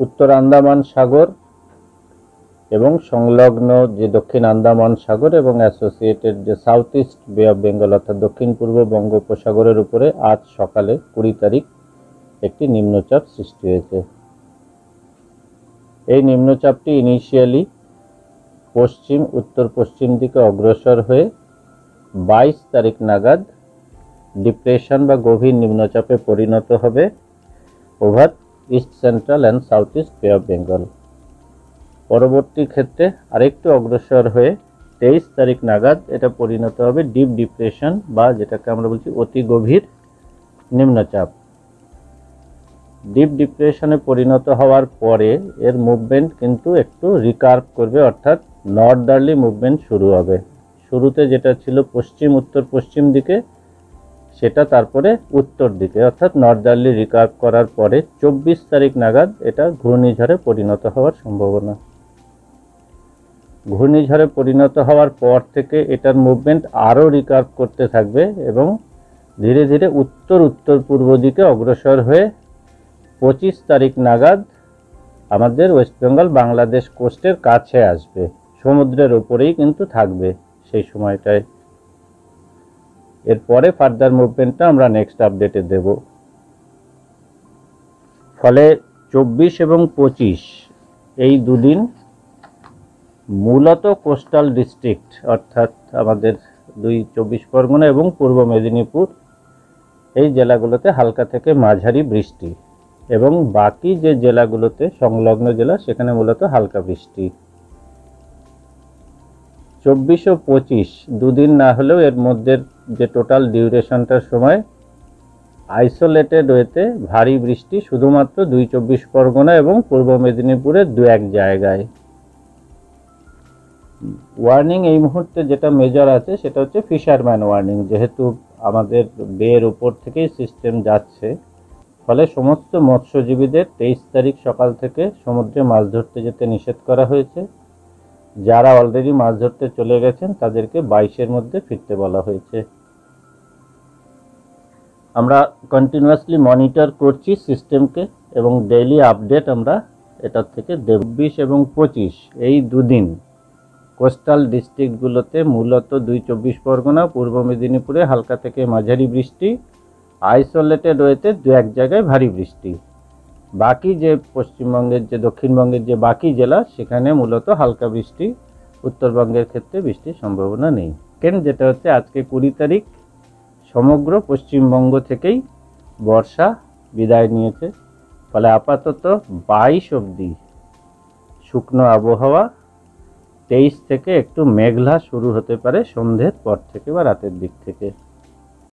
উত্তর আন্দামান সাগর এবং সংলগ্ন যে দক্ষিণ আন্দামান সাগর এবং অ্যাসোসিয়েটেড যে south east Bay of Bengal অর্থাৎ দক্ষিণ পূর্ব বঙ্গোপসাগরের উপরে আজ সকালে কুড়ি তারিখ একটি নিম্নচাপ সৃষ্টি হয়েছে। এই নিম্নচাপটি ইনিশিয়ালি পশ্চিম, উত্তর পশ্চিম দিকে অগ্রসর হয়ে বাইশ তারিখ নাগাদ ডিপ্রেশন বা গভীর নিম্নচাপে পরিণত হবে। Over east central and south east Bay of Bengal. পরবর্তী ক্ষেত্রে আরেকটু অগ্রসর হয়ে তেইশ তারিখ নাগাদ এটা পরিণত হবে ডিপ ডিপ্রেশন বা যেটাকে আমরা বলছি অতি গভীর নিম্নচাপ। ডিপ ডিপ্রেশনে পরিণত হওয়ার পরে এর মুভমেন্ট কিন্তু একটু রিকার্ভ করবে, অর্থাৎ নর্দার্লি মুভমেন্ট শুরু হবে। শুরুতে যেটা ছিল পশ্চিম উত্তর পশ্চিম দিকে সেটা তারপরে উত্তর দিকে, অর্থাৎ নর্দার্লি রিকার্ভ করার পরে চব্বিশ তারিখ নাগাদ এটা ঘূর্ণিঝড়ে পরিণত হওয়ার সম্ভাবনা। ঘূর্ণিঝড়ে পরিণত হওয়ার পর থেকে এটার মুভমেন্ট আরও রিকার্ভ করতে থাকবে এবং ধীরে ধীরে উত্তর উত্তর পূর্ব দিকে অগ্রসর হয়ে পঁচিশ তারিখ নাগাদ আমাদের ওয়েস্ট বেঙ্গল বাংলাদেশ কোস্টের কাছে আসবে। সমুদ্রের ওপরেই কিন্তু থাকবে সেই সময়টায়। এরপরে ফার্দার মুভমেন্টটা আমরা নেক্সট আপডেটে দেব। ফলে চব্বিশ এবং পঁচিশ, এই দুদিন মূলত কোস্টাল ডিস্ট্রিক্ট অর্থাৎ আমাদের দুই চব্বিশ পরগনা এবং পূর্ব মেদিনীপুর, এই জেলাগুলোতে হালকা থেকে মাঝারি বৃষ্টি এবং বাকি যে জেলাগুলোতে সংলগ্ন জেলা, সেখানে মূলত হালকা বৃষ্টি। চব্বিশ ও পঁচিশ, দুদিন না হলেও এর মধ্যে যে টোটাল ডিউরেশনটার সময় আইসোলেটেড ওয়েতে ভারী বৃষ্টি শুধুমাত্র দুই চব্বিশ পরগনা এবং পূর্ব মেদিনীপুরের দু এক জায়গায়। ওয়ার্নিং এই মুহূর্তে যেটা মেজর আছে সেটা হচ্ছে ফিশারম্যান ওয়ার্নিং যেহেতু আমাদের বেয়ের উপর থেকেই সিস্টেম যাচ্ছে, ফলে সমস্ত মৎস্যজীবীদের তেইশ তারিখ সকাল থেকে সমুদ্রে মাছ ধরতে যেতে নিষেধ করা হয়েছে। যারা অলরেডি মাছ ধরতে চলে গেছেন, তাদেরকে বাইশের মধ্যে ফিরতে বলা হয়েছে। আমরা কন্টিনিউয়াসলি মনিটর করছি সিস্টেমকে এবং ডেইলি আপডেট আমরা এটার থেকে চব্বিশ এবং পঁচিশ, এই দুদিন। কোস্টাল ডিস্ট্রিক্টগুলোতে মূলত দুই চব্বিশ পরগনা, পূর্ব মেদিনীপুরে হালকা থেকে মাঝারি বৃষ্টি আইসোলেটেড ওয়েতে দু এক জায়গায় ভারী বৃষ্টি। বাকি যে পশ্চিমবঙ্গের যে, দক্ষিণবঙ্গের যে বাকি জেলা, সেখানে মূলত হালকা বৃষ্টি, উত্তরবঙ্গের ক্ষেত্রে বৃষ্টির সম্ভাবনা নেই। কেন? যেটা হচ্ছে আজকে কুড়ি তারিখ, সমগ্র পশ্চিমবঙ্গ থেকেই বর্ষা বিদায় নিয়েছে। ফলে আপাতত বাইশ অবধি শুকনো আবহাওয়া, তেইশ থেকে একটু মেঘলা শুরু হতে পারে সন্ধ্যের পর থেকে বা রাতের দিক থেকে।